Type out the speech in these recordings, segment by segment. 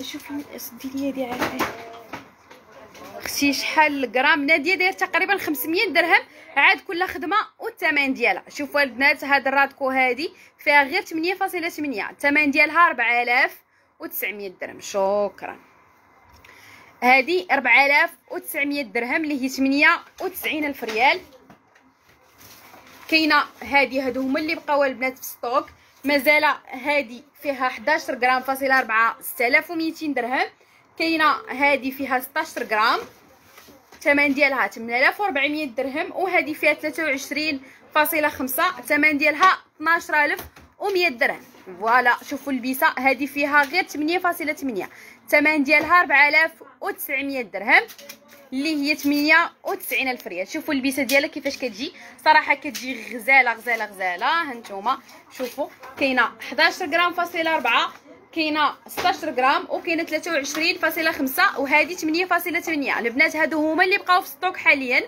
شوفي سدي لي هادي عافاك أختي شحال الغرام نادية داير تقريبا 500 درهم. عاد كل خدمة والثمن ديالها. شوفوا البنات هاد الرادكو هادي فيها غير 8.8 الثمن ديالها 4900 درهم. شكرا. هادي 4900 درهم اللي هي 98 ألف ريال. كاينة هادي هادو هما اللي بقاو البنات في ستوك. مازال هادي فيها 11 غرام فاصله 4 6200 درهم. كاينة هادي فيها 16 غرام. الثمن ديالها 8400 درهم. وهذه فيها 23.5 الثمن ديالها 12100 درهم. فوالا شوفوا البيسة. هذه فيها غير 8.8 الثمن ديالها 4900 درهم. اللي هي 98 ألف ريال. شوفوا البيسة ديالها كيفاش كتجي. صراحة كتجي غزالة غزالة غزالة. هانتوما شوفوا. كاينة 11 غرام فاصلة 4 كاينة 16 غرام وكاينة 23.5 وهذه 8.8 البنات هادو هما اللي بقاو في stock حاليا.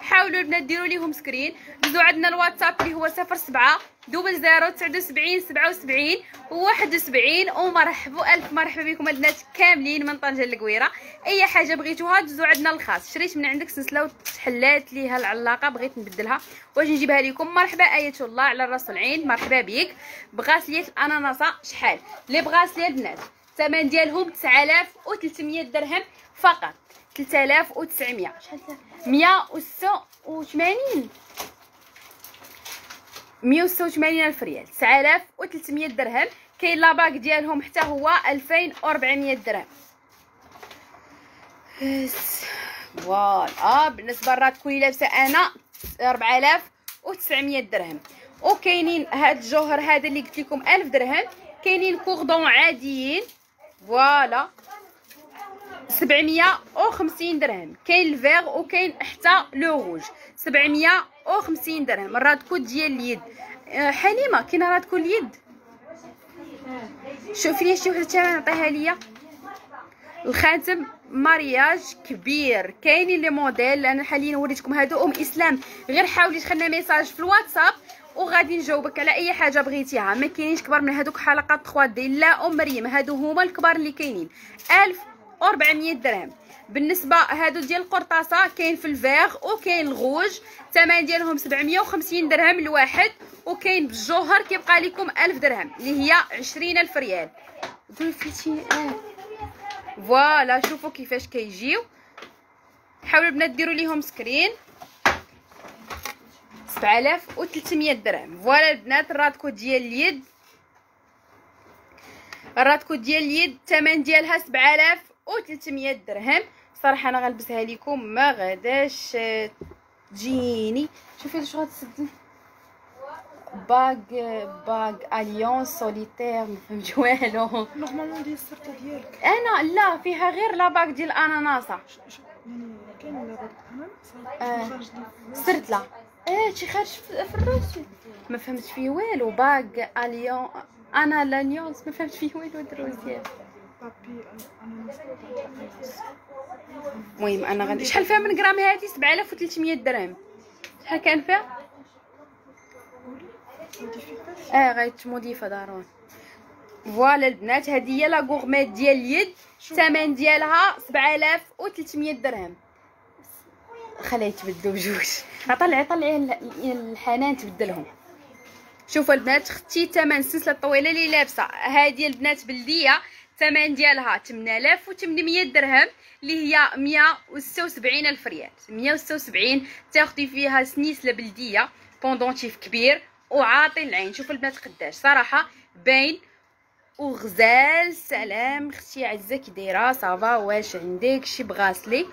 حاولوا البنات ديروا ليهم screen. دوزوا عندنا الواتساب اللي هو 07 double zéro تسعة وسبعين سبعة وسبعين واحد وسبعين. ومرحبا ألف مرحبا بكم البنات كاملين من طنجة القويرة. أي حاجة بغيتوها دوزوا عندنا الخاص. شريت من عندك سلسلة وتحلات ليها العلاقة بغيت نبدلها. واش نجيبها لكم؟ مرحبا آية الله على الراس والعين. مرحبا بيك. بغاسليات الاناناسه شحال؟ لي بغاسلي البنات الثمن ديالهم 9300 درهم فقط. 3900 شحال 186 186 ألف ريال. 9300 درهم. كاين لاباك ديالهم حتى هو 2400 درهم. voilà. بالنسبة للراتكو اللي لابسة أنا 4900 درهم. وكاينين هاد الجوهر هذا اللي قلت لكم 1000 درهم. كاينين cordon عاديين. voilà. 750 درهم. كاين الفيغ وكاين حتى le rouge. 750 درهم الرادكو ديال اليد. آه، حليمة كاين رادكو اليد؟ شوفي لي شي وحدة نعطيها ليا. الخاتم mariage كبير. كاينين les modèles أنا حاليا وريتكم هادو. أم إسلام غير حاولي تخلينا message في الواتساب وغادي نجاوبك على أي حاجة بغيتيها. ما كاينينش كبار من هادوك حلقات 3D لا أم مريم. هادو هما الكبار اللي كاينين. 1400 درهم. بالنسبة هادو ديال القرطاسة كاين في الفيغ وكاين الغوج. الثمن ديالهم 750 درهم الواحد وكاين بالجوهر كيبقى لكم 1000 درهم اللي هي 20000 ريال. آه. voilà شوفوا كيفاش كيجيو. حاولوا البنات ديروا ليهم screen. 7300 درهم. voilà البنات الرادكو ديال اليد. الرادكو ديال اليد الثمن ديالها 7300 درهم. صراحة أنا غنلبسها لكم ما غاداش تجيني. شوفي شنو غتسدني bague باغ اليونس سوليتير ما فهمتش والو. نورمالمون ديال السرطه ديالك. أنا لا فيها غير لا باغ ديال الاناناسه كاين آه. سرتله آه شي خارج في الراس. ما فهمت فيه والو. باغ اليون أنا لانيونس ما فهمت فيه والو. دروز بابي المهم أنا غادي شحال فيها من غرام هادي 7300 درهم. شحال كان فيها؟ آه غيتموديفا ضروري voilà البنات هذه هي la gourmette ديال اليد الثمن ديالها 7300 درهم. خليها يتبدلوا بجوج. طلعي طلعي الحنان تبدلهم. شوفوا البنات أختي ثمن السلسله الطويله اللي لابسة. هذه البنات بلديه الثمن ديالها 8800 درهم اللي هي 176 ألف ريال. 176 تاخدي فيها سنيسله بلديه ب pendentif كبير وعاطي العين. شوفوا البنات قداش. صراحة باين وغزال سلام. أختي عزة كي دايرة ça va واش عندك؟ شي bracelet.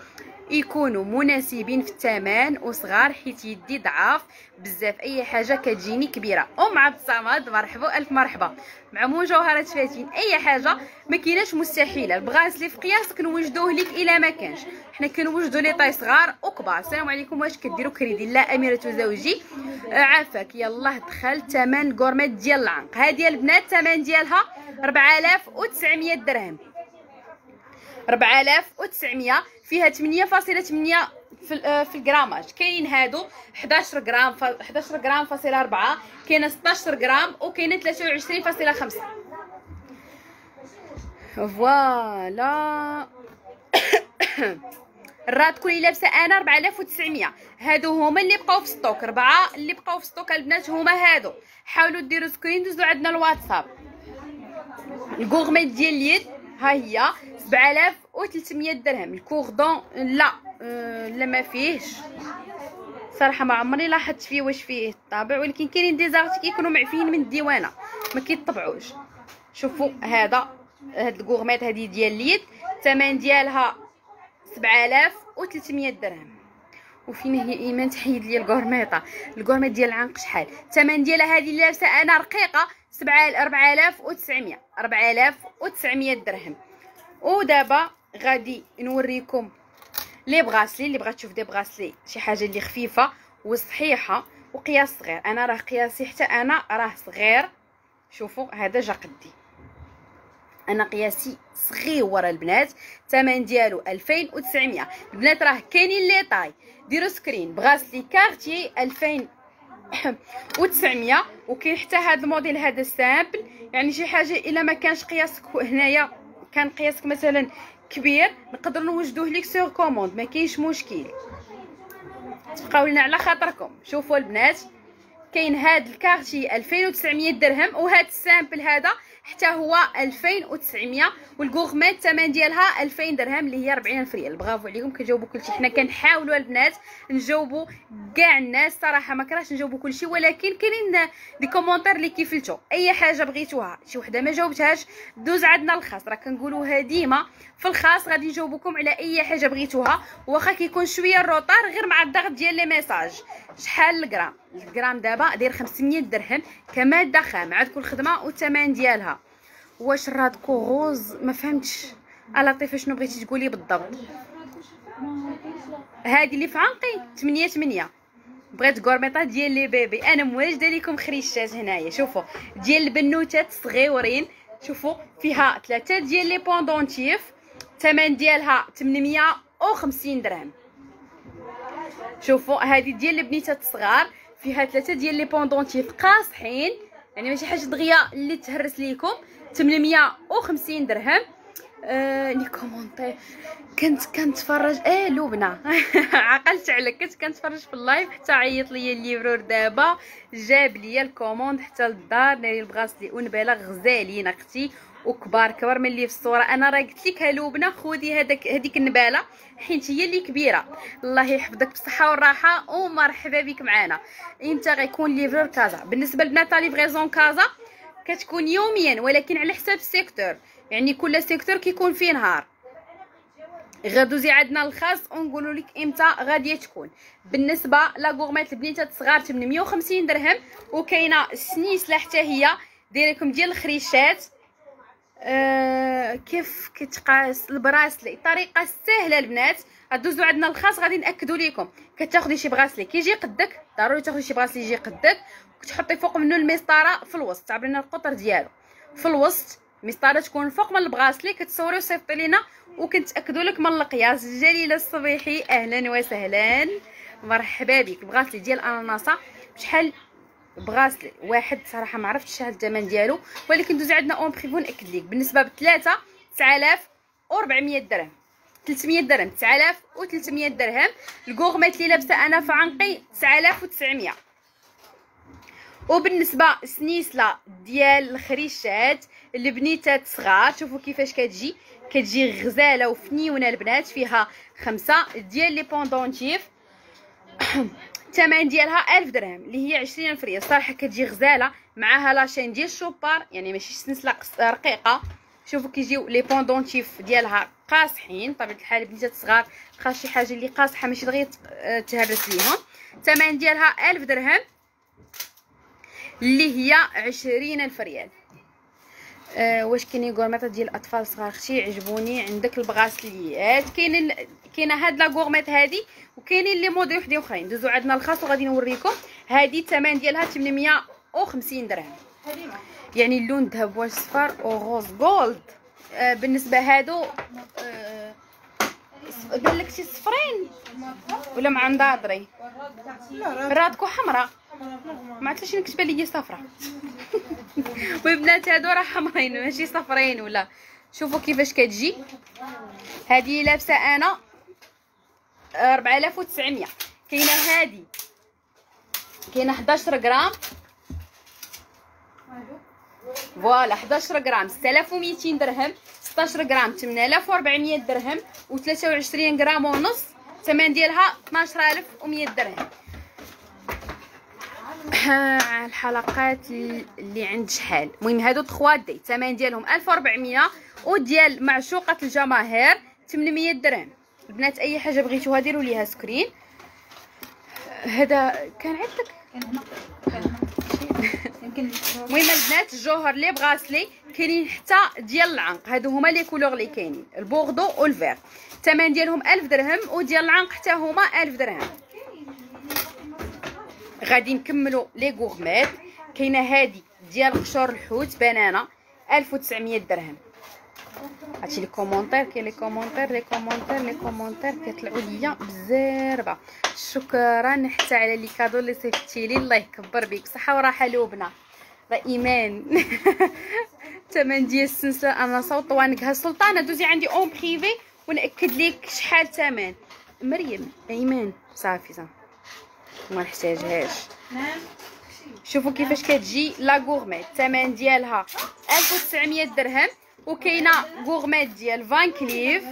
يكونوا مناسبين في الثمن وصغار حيت يدي ضعاف بزاف. أي حاجة كتجيني كبيرة. أم عبد الصمد مرحبا. ألف مرحبا. مع مجوهرات فاتين أي حاجة ما كايناش مستحيلة. البغاسلي في قياسك نوجدوه لك إلا ما كانش. حنا كنوجدوا لي طاي صغار وكبار. السلام عليكم. واش كديروا كريدي؟ لا أميرة زوجي. عافاك. يلاه دخل ثمن غورميت ديال العنق. هذه البنات الثمن ديالها 4900 درهم. 4900 فيها 8.8 في آه، في الجراماج. كاينين هادو 11 غرام 11 غرام فاصل 4 كاينة 16 غرام وكاينة 23.5 voilà. الراتكو اللي لابسة أنا 4900 هادو هما اللي بقاو في stock. ربعه اللي بقاو في stock البنات هما هادو. حاولوا ديروا screen دوزوا عندنا الواتساب. ال gourmette ديال اليد. ها هي 7300 درهم. ال cordon لا أه لا ما فيهش. صراحة ما عمري لاحظت فيه واش فيه الطابع ولكن كاينين دي زارت كيكونوا معفيين من الديوانة. ما كيطبعوش شوفوا هذا هاد الكوغميت هذه ديال اليد. الثمن ديالها 7300 درهم. وفين هي إيمان تحيد لي الكورميطه الكورميط ديال العنق شحال؟ الثمن ديالها هذه اللي لابسة أنا رقيقة 4900 4900 درهم. ودابا غادي نوريكم les bracelets اللي بغات تشوف des bracelets شي حاجة اللي خفيفة وصحيحة وقياس صغير. أنا راه قياسي حتى أنا راه صغير. شوفوا هذا جا قدي. أنا قياسي صغيور البنات الثمن ديالو 2900 البنات راه كاينين les tailles. ديروا screen. bracelet Cartier 2900 وكاين حتى هذا الموديل هذا simple يعني شي حاجة إلا ما كانش قياسك هنايا كان قياسك مثلا كبير نقدر نوجدوه ليك sur commande ما كاينش مشكل. تبقاو لنا على خاطركم. شوفوا البنات. كاين هاد ال Cartier 2900 درهم وهاد ال simple هذا حتى هو 2900 وال gourmette الثمن ديالها 2000 درهم اللي هي 40 ألف ريال. برافو عليكم كتجاوبوا كلشي. حنا كنحاولوا البنات نجاوبوا كاع الناس صراحة ما كرهتش نجاوبوا كلشي ولكن كاينين des commentaires اللي كيفلتوا أي حاجة بغيتوها شي وحدة ما جاوبتهاش دوز عندنا الخاص. راه كنقولوها ديما في الخاص غادي نجاوبكم على أي حاجة بغيتوها. واخا كيكون شوية ال retard غير مع الضغط ديال les messages. شحال الغرام؟ الغرام دابا داير 500 درهم كماده خام عاد كل خدمة والثمن ديالها. واش ras de cou rose ما فهمتش. لطيفه شنو بغيتي تقولي بالضبط؟ هذه اللي في عنقي 8 8 بغيت gourmette ديال les bébés. أنا مواجده لكم خريشات هنايا. شوفوا ديال البنوتات صغيورين. شوفوا فيها ثلاثة ديال les pendentifs. الثمن ديالها 850 درهم. شوفوا هذه ديال البنيتات الصغار. فيها ثلاثة ديال les pendentifs قاصحين. يعني ماشي حاجة دغيا اللي تهرس ليكم. 850 درهم. آه les commentaires. كنت كنتفرج آه لبنى. عقلت عليك كنت كنتفرج في ال live حتى عيط ليا ال livreur دابا. جاب ليا ال commande حتى للدار. ناري ال bracelet ونباله غزالين أختي. وكبار كبر من اللي في الصورة. أنا راه قلت لك لبنى خذي هذاك هذيك النبالة. حيت هي اللي كبيرة. الله يحفظك بالصحه والراحة. ومرحبا بك معنا إمتى غيكون livreur كازا. بالنسبة لبنات livraison كازا. كتكون يوميا ولكن على حساب ال secteur. يعني كل secteur كيكون فيه نهار. غدوزي عندنا الخاص ونقولوا لك إمتى غادي تكون. بالنسبة لا غورميت البنيتات الصغار 850 درهم وكاينة سنيسله حتى هي دايركم ديال الخريشات. آه كيف كتقاس البراسلي الطريقة سهلة البنات. غدوزوا عندنا الخاص غادي ناكدوا لكم كتاخدي شي بغاسلي كيجي قدك ضروري تاخدي شي بغاسلي يجي قدك وتحطي فوق منه المسطرة في الوسط تعبرينا القطر ديالو. في الوسط مسطرة تكون فوق من البغاسلي كتصوري وصيفطي لينا. وكنتاكدوا لك من القياس. جليله الصبيحي أهلا وسهلا. مرحبا بك. bracelet ديال الاناناسه بشحال bracelet واحد صراحة ما عرفتش شحال الثمن ديالو. ولكن دوز عندنا en privé ناكد لك. بالنسبة بثلاثة 9400 درهم. 300 درهم 9300 درهم. ال gourmette اللي لابسة أنا في عنقي 9900 وبالنسبة سنيسلة ديال الخريشات البنيتات صغار شوفوا كيفاش كتجي. كتجي غزالة وفنيونة البنات فيها خمسة ديال les pendentifs. الثمن ديالها ألف درهم اللي هي عشرين ألف ريال. صراحة كتجي غزالة معاها la chaîne ديال ال Chopard يعني ماشي سنسله رقيقة. شوفوا كيجيو les pendentifs ديالها قاصحين طبيعة الحال بنيتات صغار خاص شي حاجة اللي قاصحة ماشي دغيا تهرس ليهم الثمن ديالها ألف درهم اللي هي عشرين ألف ريال. آه واش كاينين كورميطات ديال الأطفال صغار؟ أختي عجبوني عندك البغاسليات كاينين كاينة هاد la gourmette هادي وكاينين les modèles وحدين أخرين. دوزو عندنا الخاص وغادي نوريكم. هادي الثمن ديالها 850 درهم. يعني اللون ذهب واش صفر و rose gold آه بالنسبة هادو آه بان لك شي صفرين؟ ولا مع نضاضري راتكو حمراء. ما عرفتش نكتب لي صفراء والبنات هادو راه حمرين ماشي صفرين ولا. شوفوا كيفاش كتجي. هذه لابسة أنا 4900 كاينة هذه كاينة 11 غرام. فوالا 11 غرام 6200 درهم 16 غرام 8400 درهم و23 غرام ونص الثمن ديالها 12100 درهم. الحلقات اللي عند شحال؟ المهم هادو 3 دي الثمن ديالهم 1400 وديال معشوقة الجماهير 800 درهم. البنات أي حاجة بغيتوها ديروا ليها سكرين. هذا كان عندك؟ المهم البنات الجوهر لي بغاسلي كاينين حتى ديال العنق. هادو هما les couleurs اللي كاينين. ال bordeaux وال vert الثمن ديالهم 1000 درهم وديال العنق حتى هما 1000 درهم. غادي نكملوا les gourmettes كاينة هادي ديال قشور الحوت بنانه 1900 درهم. هادشي les commentaires كاين les commentaires les commentaires les commentaires كيطلعوا ليا بزربة. شكرا. حتى على les cadeaux اللي صيفطتي لي الله يكبر بك صحه وراحه لوبنا. ايمان الثمن ديال السلسله أنا صوطوانك سلطانه دوزي عندي en privé وناكد لك شحال الثمن مريم ايمان صافي صافي ما نحتاجهاش شوفوا كيفاش كتجي la gourmette الثمن ديالها 1900 درهم وكاينه gourmette ديال Van Cleef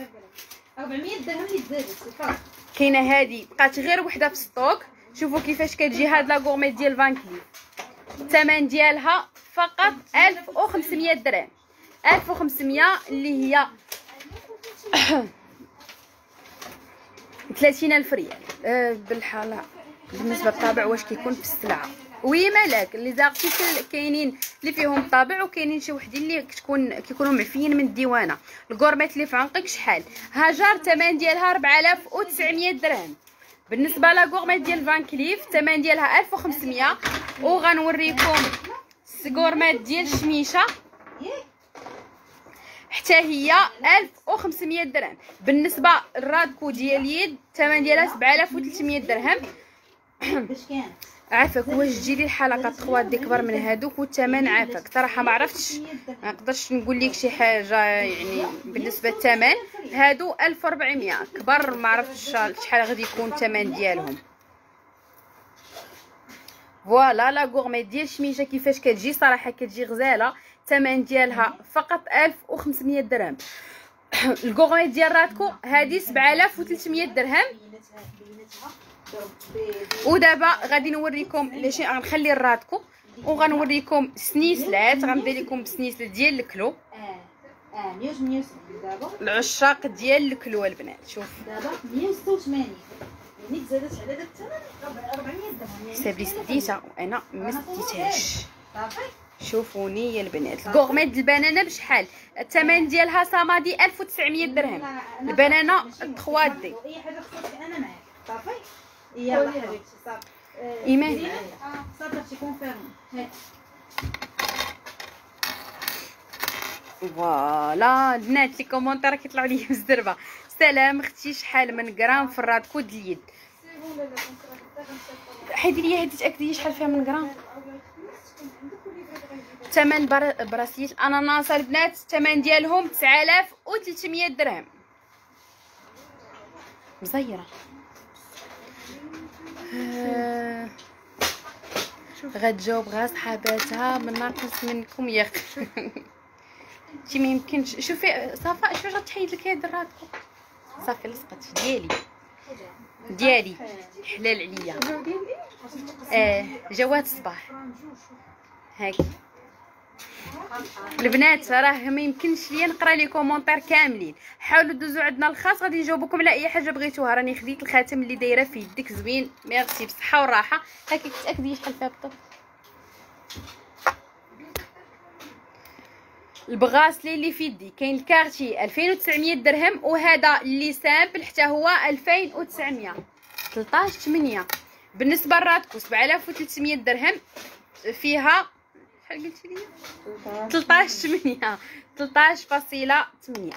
400 درهم اللي تزادت كاينة هذه بقات غير وحده في stock شوفوا كيفاش كتجي هاد la gourmette ديال Van Cleef الثمن ديالها فقط 1500 درهم. 1500 اللي هي 30000 ريال. أه بالحاله بالنسبة للطابع واش كيكون في السلعة؟ oui مالك les articles كاينين اللي فيهم طابع وكاينين شي وحدين اللي كتكون كيكونوا معفيين من الديوانة. ال gourmette اللي في عنقك شحال؟ هاجر الثمن ديالها 4900 درهم. بالنسبة لا غورميت ديال فان كليف الثمن ديالها 1500 وغنوريكم الغورميت ديال الشميشه حتى هي 1500 درهم. بالنسبة للرادكو ديال اليد الثمن ديالها 7300 درهم. عافاك واش تجي لي الحلقة 3 دي كبر من هادوك والثمن عافاك. صراحة ما عرفتش ما نقدرش نقول لك شي حاجة يعني بالنسبة للثمن. هادو 1400 كبر ما عرفتش شحال غادي يكون الثمن ديالهم. فوالا لا غورمي ديال الشميشة كيفاش كتجي. صراحة كتجي غزالة. الثمن ديالها فقط 1500 درهم. الغورمي ديال راتكو هذه 7300 درهم. ودابا غادي نوريكم غنخلي الراتكو وغنوريكم سنيسلات غندير لكم سنيسلات ديال الكلو. آه 168 دابا؟ العشاق ديال الكلو البنات شوف. دابا 186 يعني تزادت على داك الثمن 400 درهم. يعني لي سديتها وأنا ما سديتهاش. صافي؟ شوفوني يا البنات. الكوغميت ديال البنانه بشحال؟ الثمن ديالها صمادي 1900 درهم. البنانه 3 دي. اي حاجة خصك أنا معاك. صافي؟ يلا حبيبتي صافي. آه، إيمان. زينة؟ صافي أختي confirme هاك voilà البنات les commentaires كيطلعوا لي بزربه سلام أختي شحال من غرام في ال ras de cou ديال اليد حيدي لي هادي تاكدي شحال فيها من غرام ثمن بر... bracelet الاناناس البنات الثمن ديالهم 9300 درهم مزيره غتجاوب غا صحاباتها من ناقص منكم يا شي ما يمكنش. شوفي صافا شوفي غتحيد لك هاد الرادكو صافي لصقت ديالي. ديالي. حلال عليا. آه جواد الصباح. هاك. البنات راه ما يمكنش ليا نقرا لي كومونتير كاملين. حاولوا دوزوا عندنا الخاص غادي نجاوبكم على أي حاجة بغيتوها. راني خديت الخاتم اللي دايرة في يدك زوين. ميرسي بصحة وراحة. هاكي تاكدي شحال فيها بالضبط ال bracelet اللي في يدي. كاين ال Cartier 2900 درهم وهذا اللي simple حتى هو 2900 13 8 بالنسبة لراتكو 7300 درهم فيها شحال قلتي لي؟ 13 8 13.8